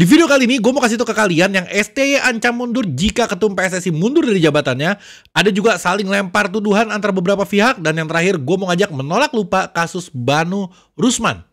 Di video kali ini gue mau kasih tahu ke kalian yang STY ancam mundur jika ketum PSSI mundur dari jabatannya. Ada juga saling lempar tuduhan antara beberapa pihak dan yang terakhir gue mau ngajak menolak lupa kasus Banu Rusman.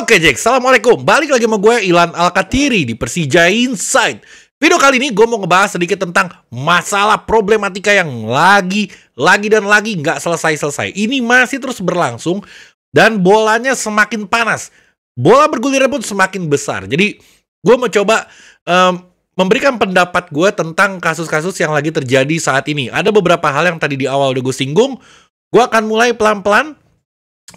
Oke Jack, Assalamualaikum. Balik lagi sama gue Ilan Alkatiri di Persija Inside. Video kali ini gue mau ngebahas sedikit tentang masalah problematika yang lagi, lagi dan lagi nggak selesai-selesai. Ini masih terus berlangsung dan bolanya semakin panas. Bola bergulir pun semakin besar. Jadi gue mau coba um, memberikan pendapat gue tentang kasus-kasus yang lagi terjadi saat ini. Ada beberapa hal yang tadi di awal udah gue singgung. Gue akan mulai pelan-pelan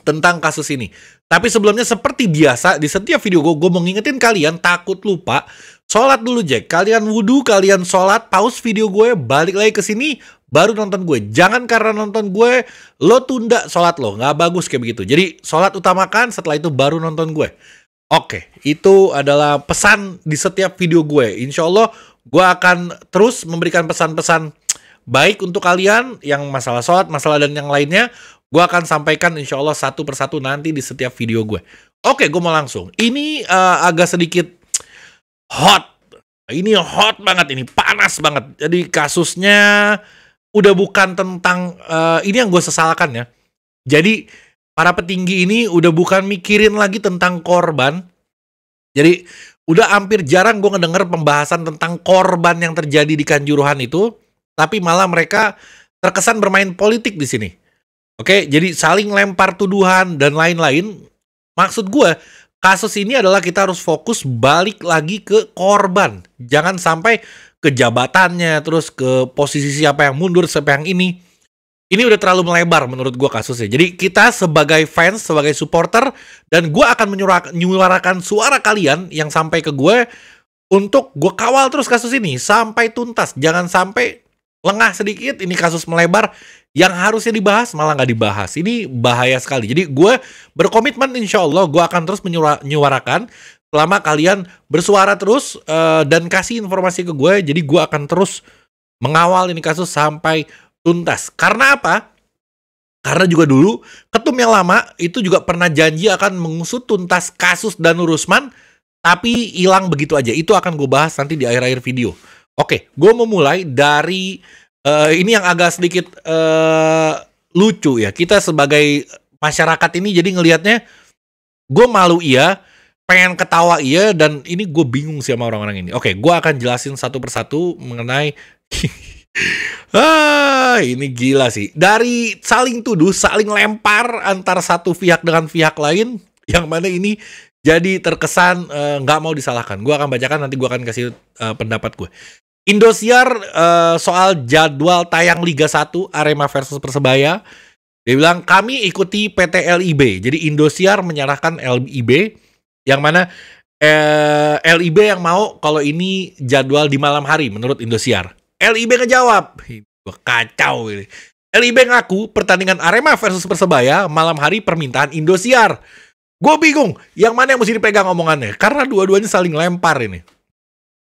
tentang kasus ini. Tapi sebelumnya seperti biasa di setiap video gue, gue mau ngingetin kalian takut lupa. Sholat dulu Jack, kalian wudhu, kalian sholat, pause video gue, balik lagi ke sini, baru nonton gue. Jangan karena nonton gue, lo tunda sholat lo, nggak bagus kayak begitu. Jadi sholat utamakan, setelah itu baru nonton gue. Oke, itu adalah pesan di setiap video gue. Insya Allah gue akan terus memberikan pesan-pesan baik untuk kalian yang masalah sholat, masalah dan yang lainnya. Gue akan sampaikan insya Allah satu persatu nanti di setiap video gue. Oke, gue mau langsung. Ini uh, agak sedikit hot. Ini hot banget, ini panas banget. Jadi kasusnya udah bukan tentang uh, ini yang gue sesalkan ya. Jadi para petinggi ini udah bukan mikirin lagi tentang korban. Jadi udah hampir jarang gue ngedenger pembahasan tentang korban yang terjadi di Kanjuruhan itu, tapi malah mereka terkesan bermain politik di sini. Oke, jadi saling lempar tuduhan dan lain-lain. Maksud gue, kasus ini adalah kita harus fokus balik lagi ke korban. Jangan sampai ke jabatannya, terus ke posisi siapa yang mundur, siapa yang ini. Ini udah terlalu melebar menurut gue kasusnya. Jadi kita sebagai fans, sebagai supporter, dan gue akan menyuarakan suara kalian yang sampai ke gue untuk gue kawal terus kasus ini sampai tuntas. Jangan sampai lengah sedikit, ini kasus melebar yang harusnya dibahas malah nggak dibahas. Ini bahaya sekali. Jadi gue berkomitmen insya Allah gue akan terus menyuarakan selama kalian bersuara terus uh, dan kasih informasi ke gue. Jadi gue akan terus mengawal ini kasus sampai tuntas. Karena apa? Karena juga dulu ketum yang lama itu juga pernah janji akan mengusut tuntas kasus Danu Rusman, tapi hilang begitu aja. Itu akan gue bahas nanti di akhir-akhir video. Oke, gue mau mulai dari uh, ini yang agak sedikit uh, lucu ya. Kita sebagai masyarakat ini jadi ngelihatnya gue malu iya, pengen ketawa iya dan ini gue bingung sih sama orang-orang ini. Oke, gue akan jelasin satu persatu mengenai ah, ini gila sih. Dari saling tuduh, saling lempar antar satu pihak dengan pihak lain, yang mana ini jadi terkesan eh, nggak uh, mau disalahkan. Gue akan bacakan nanti gue akan kasih uh, pendapat gue. Indosiar uh, soal jadwal tayang Liga 1 Arema versus Persebaya. Dia bilang kami ikuti PT LIB. Jadi Indosiar menyerahkan LIB yang mana eh, LIB yang mau kalau ini jadwal di malam hari menurut Indosiar. LIB ngejawab. Kacau ini. LIB ngaku pertandingan Arema versus Persebaya malam hari permintaan Indosiar. Gue bingung, yang mana yang mesti dipegang omongannya? Karena dua-duanya saling lempar ini.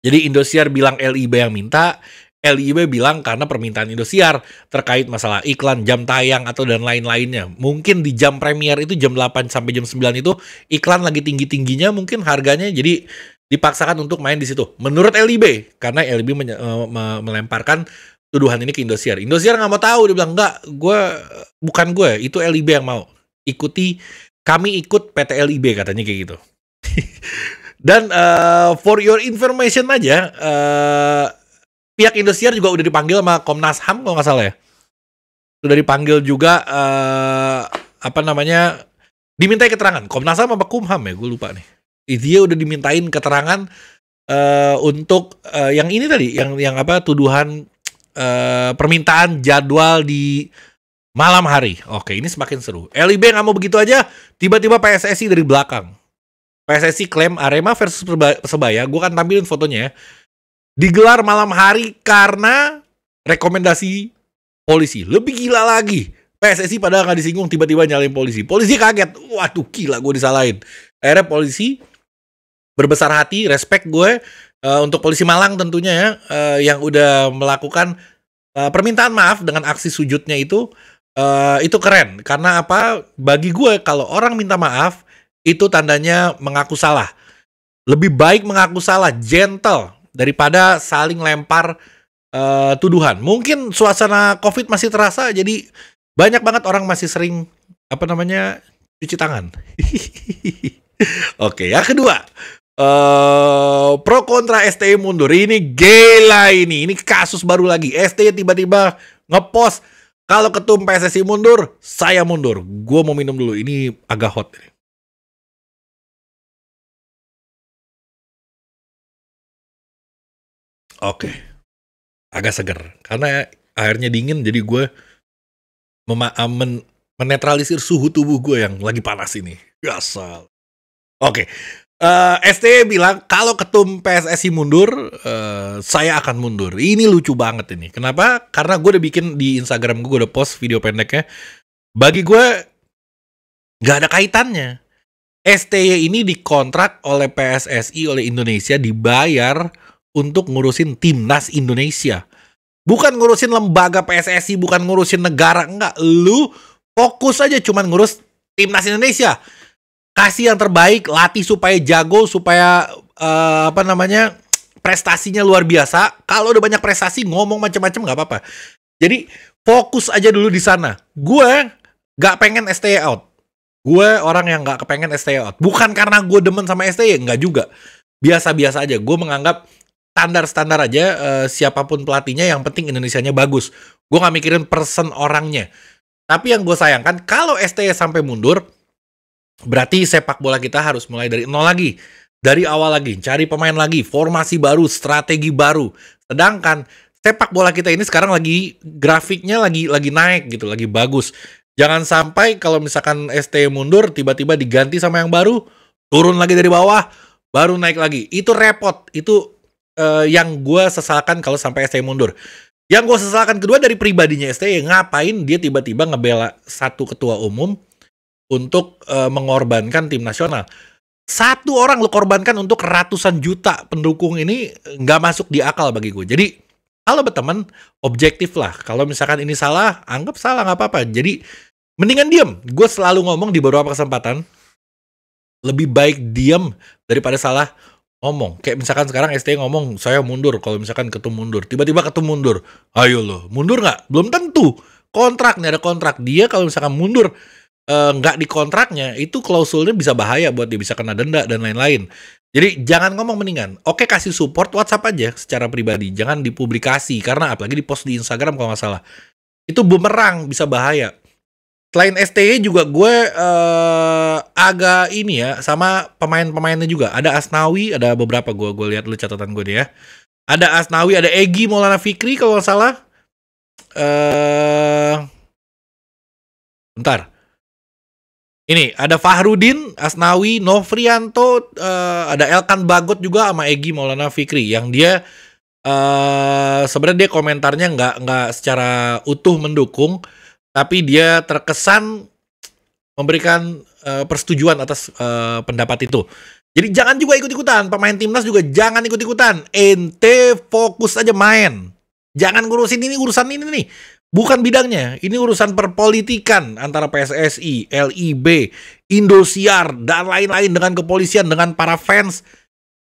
Jadi Indosiar bilang LIB yang minta, LIB bilang karena permintaan Indosiar terkait masalah iklan, jam tayang atau dan lain-lainnya. Mungkin di jam premier itu jam 8 sampai jam 9 itu iklan lagi tinggi-tingginya mungkin harganya jadi dipaksakan untuk main di situ. Menurut LIB karena LIB menye- uh, melemparkan tuduhan ini ke Indosiar. Indosiar nggak mau tahu, dia bilang enggak, gue bukan gue, itu LIB yang mau. Ikuti kami ikut PT LIB katanya kayak gitu. Dan uh, for your information aja, uh, pihak Indosiar juga udah dipanggil sama Komnas HAM kalau nggak salah ya. Sudah dipanggil juga uh, apa namanya dimintai keterangan. Komnas HAM apa Kumham ya? Gue lupa nih. Dia udah dimintain keterangan uh, untuk uh, yang ini tadi, yang yang apa tuduhan uh, permintaan jadwal di malam hari. Oke, ini semakin seru. LIB nggak mau begitu aja, tiba-tiba PSSI dari belakang PSSI klaim Arema versus Persebaya, gue akan tampilin fotonya ya. Digelar malam hari karena rekomendasi polisi. Lebih gila lagi. PSSI padahal nggak disinggung tiba-tiba nyalain polisi. Polisi kaget. Waduh gila gue disalahin. Akhirnya polisi berbesar hati, respect gue uh, untuk polisi Malang tentunya ya uh, yang udah melakukan uh, permintaan maaf dengan aksi sujudnya itu uh, itu keren karena apa bagi gue kalau orang minta maaf itu tandanya mengaku salah. Lebih baik mengaku salah gentle daripada saling lempar uh, tuduhan. Mungkin suasana covid masih terasa jadi banyak banget orang masih sering apa namanya cuci tangan. Oke yang kedua Uh, pro kontra STI mundur. Ini gila ini. Ini kasus baru lagi. STI tiba-tiba ngepost kalau ketum PSSI mundur saya mundur. Gue mau minum dulu. Ini agak hot ini. Oke, agak seger karena airnya dingin jadi gue men menetralisir suhu tubuh gue yang lagi panas ini. Gasal. Oke, Uh, eh, ST bilang kalau ketum PSSI mundur, uh, saya akan mundur. Ini lucu banget ini. Kenapa? Karena gue udah bikin di Instagram gue udah post video pendeknya. Bagi gue nggak ada kaitannya. STY ini dikontrak oleh PSSI oleh Indonesia dibayar untuk ngurusin timnas Indonesia. Bukan ngurusin lembaga PSSI, bukan ngurusin negara, enggak. Lu fokus aja cuman ngurus timnas Indonesia kasih yang terbaik, latih supaya jago, supaya uh, apa namanya prestasinya luar biasa. Kalau udah banyak prestasi, ngomong macam-macam nggak apa-apa. Jadi fokus aja dulu di sana. Gue nggak pengen STY out. Gue orang yang nggak kepengen STY out. Bukan karena gue demen sama STY, nggak juga. Biasa-biasa aja. Gue menganggap standar-standar aja uh, siapa pun pelatihnya yang penting Indonesianya bagus. Gue nggak mikirin person orangnya. Tapi yang gue sayangkan kalau STY sampai mundur, Berarti sepak bola kita harus mulai dari nol lagi. Dari awal lagi, cari pemain lagi, formasi baru, strategi baru. Sedangkan sepak bola kita ini sekarang lagi grafiknya lagi lagi naik gitu, lagi bagus. Jangan sampai kalau misalkan ST mundur tiba-tiba diganti sama yang baru, turun lagi dari bawah, baru naik lagi. Itu repot. Itu uh, yang gue sesalkan kalau sampai ST mundur. Yang gue sesalkan kedua dari pribadinya ST, ngapain dia tiba-tiba ngebela satu ketua umum untuk uh, mengorbankan tim nasional. Satu orang lo korbankan untuk ratusan juta pendukung ini nggak masuk di akal bagi gue. Jadi kalau berteman objektif lah. Kalau misalkan ini salah, anggap salah nggak apa-apa. Jadi mendingan diem. Gue selalu ngomong di beberapa kesempatan lebih baik diem daripada salah ngomong. Kayak misalkan sekarang ST ngomong saya mundur. Kalau misalkan ketemu mundur, tiba-tiba ketemu mundur. Ayo lo, mundur nggak? Belum tentu. Kontrak nih ada kontrak. Dia kalau misalkan mundur Eh, nggak uh, di kontraknya itu klausulnya bisa bahaya buat dia bisa kena denda dan lain-lain. Jadi jangan ngomong mendingan. Oke kasih support WhatsApp aja secara pribadi, jangan dipublikasi karena apalagi di post di Instagram kalau nggak salah. Itu bumerang bisa bahaya. Selain STY juga gue uh, agak ini ya sama pemain-pemainnya juga. Ada Asnawi, ada beberapa gue gue lihat lu catatan gue deh ya. Ada Asnawi, ada Egi Maulana Fikri kalau salah. Uh, bentar. Ini ada Fahrudin, Asnawi, Novrianto, uh, ada Elkan Bagot juga sama Egi Maulana Fikri yang dia uh, sebenarnya dia komentarnya nggak nggak secara utuh mendukung, tapi dia terkesan memberikan uh, persetujuan atas uh, pendapat itu. Jadi jangan juga ikut-ikutan, pemain timnas juga jangan ikut-ikutan. Ente fokus aja main. Jangan ngurusin ini urusan ini nih. Bukan bidangnya, ini urusan perpolitikan antara PSSI, LIB, Indosiar, dan lain-lain dengan kepolisian, dengan para fans.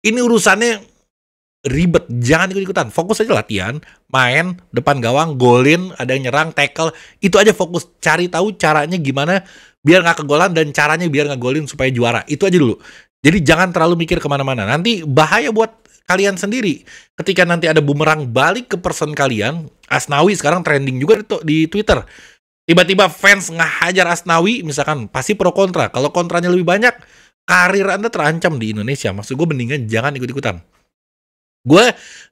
Ini urusannya ribet, jangan ikut-ikutan. Fokus aja latihan, main, depan gawang, golin, ada yang nyerang, tackle. Itu aja fokus, cari tahu caranya gimana biar nggak kegolan dan caranya biar nggak golin supaya juara. Itu aja dulu. Jadi jangan terlalu mikir ke mana-mana. Nanti bahaya buat kalian sendiri. Ketika nanti ada bumerang balik ke person kalian, Asnawi sekarang trending juga di Twitter. Tiba-tiba fans ngahajar Asnawi, misalkan pasti pro kontra. Kalau kontranya lebih banyak, karir Anda terancam di Indonesia. Maksud gue mendingan jangan ikut-ikutan. Gue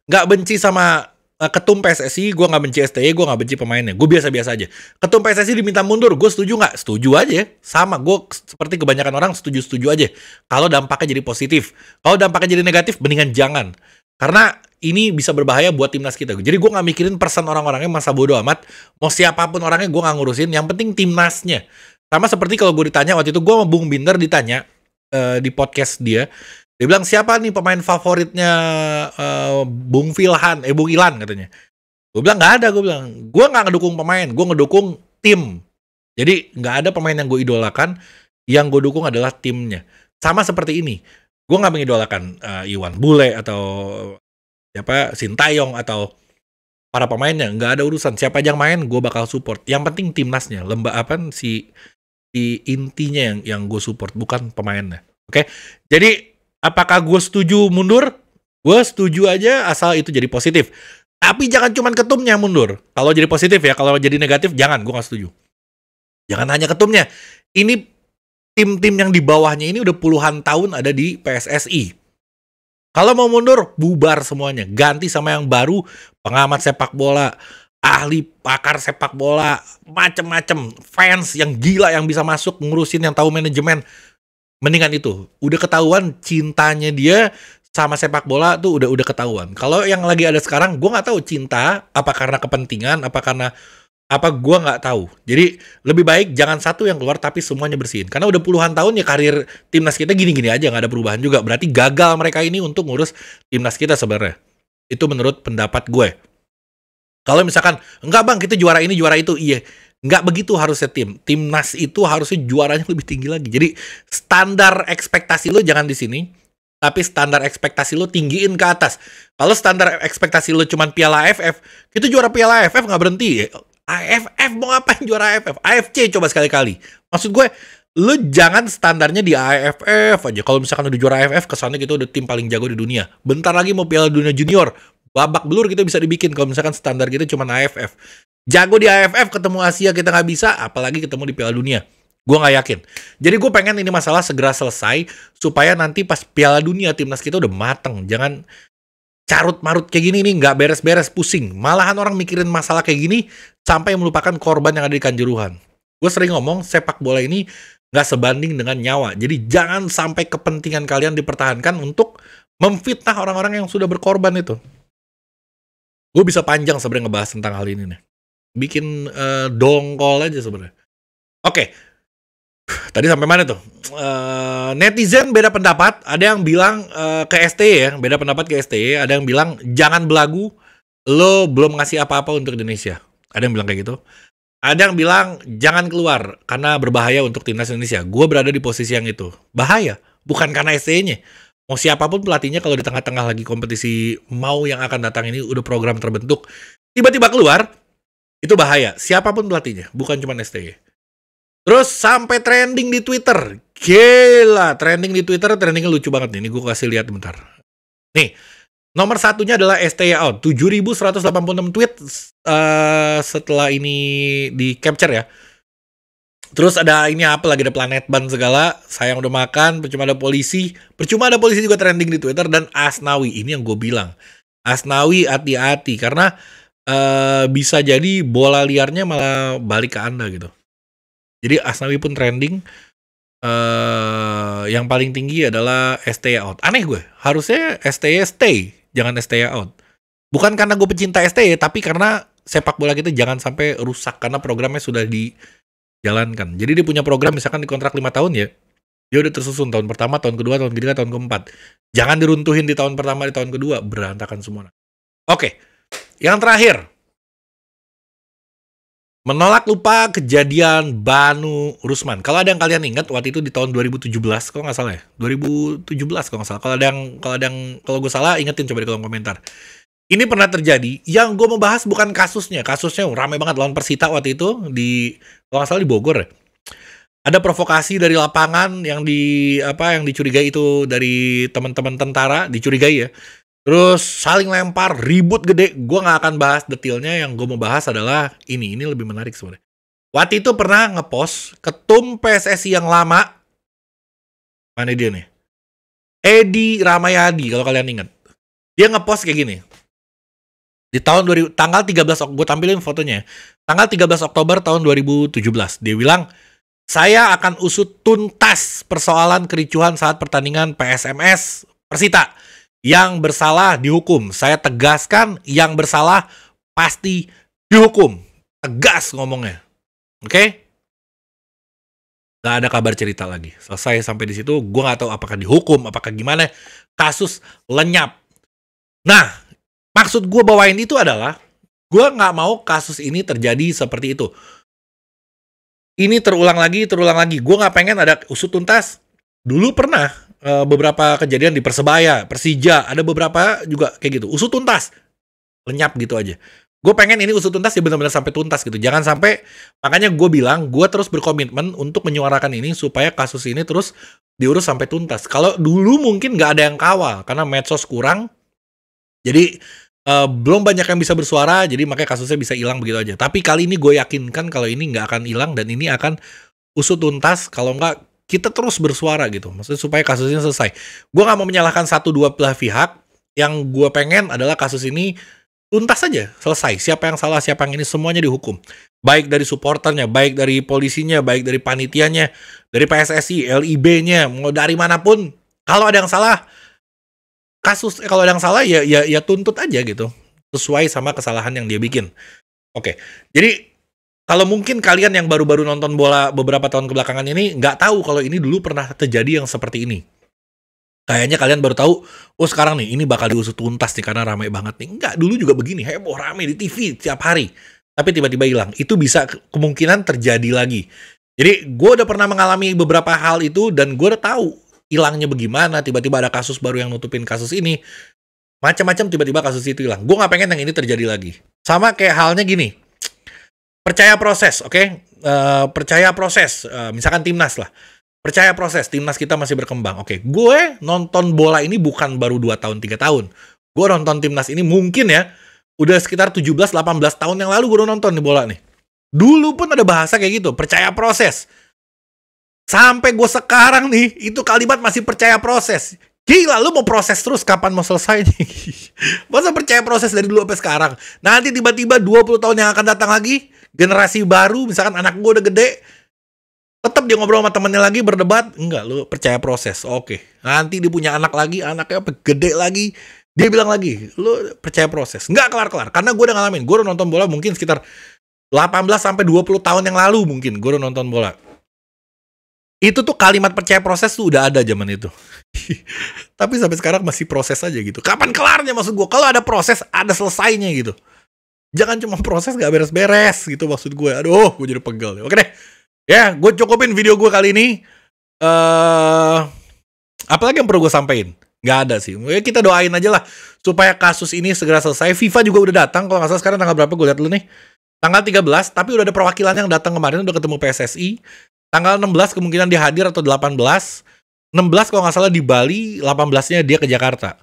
nggak benci sama uh, ketum PSSI, gue nggak benci STY, gue nggak benci pemainnya. Gue biasa-biasa aja. Ketum PSSI diminta mundur, gue setuju nggak? Setuju aja. Sama, gue seperti kebanyakan orang setuju-setuju aja. Kalau dampaknya jadi positif. Kalau dampaknya jadi negatif, mendingan jangan. Karena ini bisa berbahaya buat timnas kita. Jadi gue nggak mikirin persen orang-orangnya masa bodoh amat. Mau siapa pun orangnya gue nggak ngurusin. Yang penting timnasnya. Sama seperti kalau gue ditanya waktu itu gue sama Bung Binder ditanya uh, di podcast dia Dia bilang siapa nih pemain favoritnya uh, Bung Filhan, eh Bung Ilan katanya. Gue bilang nggak ada, gue bilang. Gue nggak ngedukung pemain, gue ngedukung tim. Jadi nggak ada pemain yang gue idolakan, yang gue dukung adalah timnya. Sama seperti ini, gue nggak mengidolakan uh, Iwan Bule atau siapa Sintayong atau para pemainnya. Nggak ada urusan siapa yang main, gue bakal support. Yang penting timnasnya, lembah apa si si intinya yang yang gue support, bukan pemainnya. Oke, okay? jadi apakah gue setuju mundur? Gue setuju aja asal itu jadi positif. Tapi jangan cuma ketumnya mundur. Kalau jadi positif ya, kalau jadi negatif jangan, gue gak setuju. Jangan hanya ketumnya. Ini tim-tim yang di bawahnya ini udah puluhan tahun ada di PSSI. Kalau mau mundur, bubar semuanya. Ganti sama yang baru, pengamat sepak bola, ahli pakar sepak bola, macem-macem, fans yang gila yang bisa masuk ngurusin yang tahu manajemen mendingan itu udah ketahuan cintanya dia sama sepak bola tuh udah udah ketahuan. Kalau yang lagi ada sekarang gue nggak tahu cinta apa karena kepentingan apa karena apa gue nggak tahu. Jadi lebih baik jangan satu yang keluar tapi semuanya bersihin. Karena udah puluhan tahun ya karir timnas kita gini-gini aja nggak ada perubahan juga. Berarti gagal mereka ini untuk ngurus timnas kita sebenarnya. Itu menurut pendapat gue. Kalau misalkan enggak bang kita juara ini juara itu. Iya Nggak begitu harusnya tim. Timnas itu harusnya juaranya lebih tinggi lagi. Jadi standar ekspektasi lo jangan di sini, tapi standar ekspektasi lo tinggiin ke atas. Kalau standar ekspektasi lo cuma Piala AFF, kita juara Piala AFF nggak berhenti. AFF mau ngapain juara AFF? AFC coba sekali-kali. Maksud gue, lo jangan standarnya di AFF aja. Kalau misalkan udah juara AFF, kesannya kita udah tim paling jago di dunia. Bentar lagi mau Piala Dunia Junior, babak belur kita bisa dibikin kalau misalkan standar kita cuma AFF. Jago di AFF ketemu Asia kita nggak bisa, apalagi ketemu di Piala Dunia. Gue nggak yakin. Jadi gue pengen ini masalah segera selesai supaya nanti pas Piala Dunia timnas kita udah mateng. Jangan carut marut kayak gini nih nggak beres-beres pusing. Malahan orang mikirin masalah kayak gini sampai melupakan korban yang ada di kanjuruhan. Gue sering ngomong sepak bola ini nggak sebanding dengan nyawa. Jadi jangan sampai kepentingan kalian dipertahankan untuk memfitnah orang-orang yang sudah berkorban itu. Gue bisa panjang sebenarnya ngebahas tentang hal ini nih bikin uh, dongkol aja sebenarnya. Oke. Okay. Tadi sampai mana tuh? Uh, netizen beda pendapat. Ada yang bilang uh, ke STY ya, beda pendapat ke STY. Ada yang bilang jangan belagu, lo belum ngasih apa-apa untuk Indonesia. Ada yang bilang kayak gitu. Ada yang bilang jangan keluar karena berbahaya untuk timnas Indonesia. Gue berada di posisi yang itu. Bahaya, bukan karena STY-nya. Mau siapa pun pelatihnya kalau di tengah-tengah lagi kompetisi mau yang akan datang ini udah program terbentuk. Tiba-tiba keluar, itu bahaya. Siapa pun pelatihnya, bukan cuma STY. Terus sampai trending di Twitter. Gila, trending di Twitter, trendingnya lucu banget nih. Ini gue kasih lihat bentar. Nih, nomor satunya adalah STY out. 7186 tweet uh, setelah ini di capture ya. Terus ada ini apa lagi ada planet ban segala, sayang udah makan, percuma ada polisi, percuma ada polisi juga trending di Twitter dan Asnawi ini yang gue bilang. Asnawi hati-hati karena uh, bisa jadi bola liarnya malah balik ke Anda gitu. Jadi Asnawi pun trending. Uh, yang paling tinggi adalah STY out. Aneh gue, harusnya STY stay, jangan STY out. Bukan karena gue pecinta STY, tapi karena sepak bola kita jangan sampai rusak karena programnya sudah dijalankan. Jadi dia punya program misalkan di kontrak 5 tahun ya, dia udah tersusun tahun pertama, tahun kedua, tahun ketiga, tahun keempat. Jangan diruntuhin di tahun pertama, di tahun kedua, berantakan semua. Oke, yang terakhir, menolak lupa kejadian Banu Rusman. Kalau ada yang kalian ingat waktu itu di tahun 2017, kalau nggak salah ya, 2017 kalau nggak salah. Kalau ada yang kalau ada yang kalau gue salah ingetin coba di kolom komentar. Ini pernah terjadi. Yang gue mau bahas bukan kasusnya. Kasusnya ramai banget lawan Persita waktu itu di kalau nggak salah di Bogor. Ada provokasi dari lapangan yang di apa yang dicurigai itu dari teman-teman tentara dicurigai ya Terus saling lempar, ribut gede. Gue gak akan bahas detailnya. Yang gue mau bahas adalah ini. Ini lebih menarik sebenarnya. Waktu itu pernah ngepost ketum PSSI yang lama. Mana dia nih? Edi Ramayadi kalau kalian ingat. Dia ngepost kayak gini. Di tahun 2000, tanggal 13 gue tampilin fotonya. Tanggal 13 Oktober tahun 2017. Dia bilang, saya akan usut tuntas persoalan kericuhan saat pertandingan PSMS Persita yang bersalah dihukum. Saya tegaskan yang bersalah pasti dihukum. Tegas ngomongnya. Oke? Okay? Gak ada kabar cerita lagi. Selesai sampai di situ, gue nggak tahu apakah dihukum, apakah gimana. Kasus lenyap. Nah, maksud gue bawain itu adalah, gue nggak mau kasus ini terjadi seperti itu. Ini terulang lagi, terulang lagi. Gue nggak pengen ada usut tuntas. Dulu pernah uh, beberapa kejadian di Persebaya, Persija, ada beberapa juga kayak gitu. Usut tuntas, lenyap gitu aja. Gue pengen ini usut tuntas ya benar-benar sampai tuntas gitu. Jangan sampai makanya gue bilang gue terus berkomitmen untuk menyuarakan ini supaya kasus ini terus diurus sampai tuntas. Kalau dulu mungkin nggak ada yang kawal karena medsos kurang. Jadi uh, belum banyak yang bisa bersuara jadi makanya kasusnya bisa hilang begitu aja. Tapi kali ini gue yakinkan kalau ini nggak akan hilang dan ini akan usut tuntas kalau nggak kita terus bersuara gitu maksudnya supaya kasusnya selesai gue nggak mau menyalahkan satu dua belah pihak yang gue pengen adalah kasus ini tuntas saja, selesai. Siapa yang salah, siapa yang ini semuanya dihukum. Baik dari supporternya, baik dari polisinya, baik dari panitianya, dari PSSI, LIB-nya, mau dari mana pun. Kalau ada yang salah, kasus eh, kalau ada yang salah ya ya ya tuntut aja gitu. Sesuai sama kesalahan yang dia bikin. Oke. Jadi kalau mungkin kalian yang baru-baru nonton bola beberapa tahun kebelakangan ini nggak tahu kalau ini dulu pernah terjadi yang seperti ini. Kayaknya kalian baru tahu, oh sekarang nih ini bakal diusut tuntas nih karena ramai banget nih. Enggak, dulu juga begini, heboh rame di TV tiap hari. Tapi tiba-tiba hilang. Itu bisa kemungkinan terjadi lagi. Jadi gue udah pernah mengalami beberapa hal itu dan gue udah tahu hilangnya bagaimana. Tiba-tiba ada kasus baru yang nutupin kasus ini. Macam-macam tiba-tiba kasus itu hilang. Gue nggak pengen yang ini terjadi lagi. Sama kayak halnya gini. Percaya proses, oke? Okay? Uh, eh, percaya proses. Uh, misalkan timnas lah Percaya proses, timnas kita masih berkembang. Oke, gue nonton bola ini bukan baru 2 tahun, 3 tahun. Gue nonton timnas ini mungkin ya, udah sekitar 17-18 tahun yang lalu gue udah nonton nih bola nih. Dulu pun ada bahasa kayak gitu, percaya proses. Sampai gue sekarang nih, itu kalimat masih percaya proses. Gila, lu mau proses terus kapan mau selesai nih? Masa percaya proses dari dulu sampai sekarang? Nanti tiba-tiba 20 tahun yang akan datang lagi, generasi baru, misalkan anak gue udah gede, tetap dia ngobrol sama temennya lagi berdebat enggak lu percaya proses oke. Nanti dia punya anak lagi anaknya gede lagi. Dia bilang lagi lu percaya proses. Enggak kelar kelar karena gue udah ngalamin. Gue udah nonton bola mungkin sekitar 18 sampai 20 tahun yang lalu mungkin gue udah nonton bola. Itu tuh kalimat percaya proses tuh udah ada zaman itu. Tapi sampai sekarang masih proses aja gitu. Kapan kelarnya maksud gue kalau ada proses ada selesainya gitu jangan cuma proses gak beres-beres gitu maksud gue aduh gue jadi pegel oke deh Ya, gue cukupin video gue kali ini. Eh, uh, apalagi yang perlu gue sampaikan? Gak ada sih. Ya, kita doain aja lah supaya kasus ini segera selesai. FIFA juga udah datang. Kalau nggak salah sekarang tanggal berapa? Gue lihat dulu nih. Tanggal 13, tapi udah ada perwakilan yang datang kemarin udah ketemu PSSI. Tanggal 16 kemungkinan dia hadir atau 18. 16 kalau nggak salah di Bali, 18-nya dia ke Jakarta.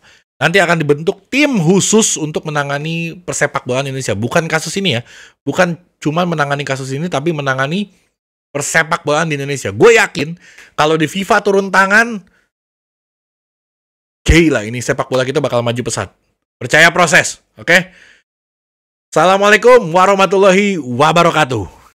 Nanti akan dibentuk tim khusus untuk menangani persepak bolaan Indonesia. Bukan kasus ini ya. Bukan cuma menangani kasus ini, tapi menangani persepak bolaan di Indonesia. Gue yakin kalau di FIFA turun tangan, gila ini sepak bola kita bakal maju pesat. Percaya proses, oke? Okay? Assalamualaikum warahmatullahi wabarakatuh.